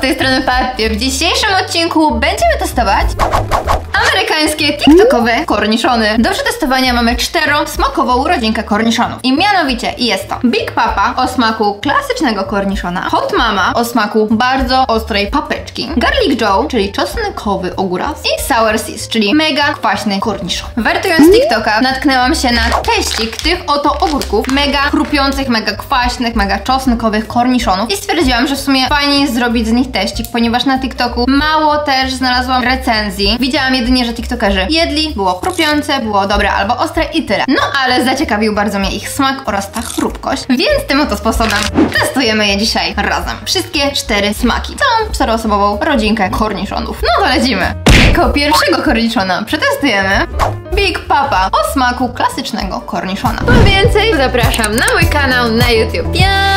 z tej strony Patty. W dzisiejszym odcinku będziemy testować amerykańskie tiktokowe korniszony. Do przetestowania mamy cztero smakową rodzinkę korniszonów. I mianowicie jest to Big Papa o smaku klasycznego korniszona, Hot Mama o smaku bardzo ostrej papeczki, Garlic Joe, czyli czosnkowy ogóras i Sour Sis, czyli mega kwaśny korniszon. Wertując TikToka natknęłam się na teścik tych oto ogórków, mega chrupiących, mega kwaśnych, mega czosnkowych korniszonów i stwierdziłam, że w sumie fajnie jest zrobić z nich teścik, ponieważ na TikToku mało też znalazłam recenzji. Widziałam jedynie, że TikTokerzy jedli, było chrupiące, było dobre albo ostre i tyle. No ale zaciekawił bardzo mnie ich smak oraz ta chrupkość, więc tym oto sposobem testujemy je dzisiaj razem. Wszystkie cztery smaki. Całą czteroosobową rodzinkę korniszonów. No to lecimy. Jako pierwszego korniszona przetestujemy Big Papa o smaku klasycznego korniszona. Po więcej zapraszam na mój kanał na YouTube. Piąteczka!